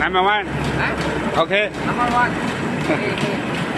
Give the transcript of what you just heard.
Number one. Huh? Okay. Number one.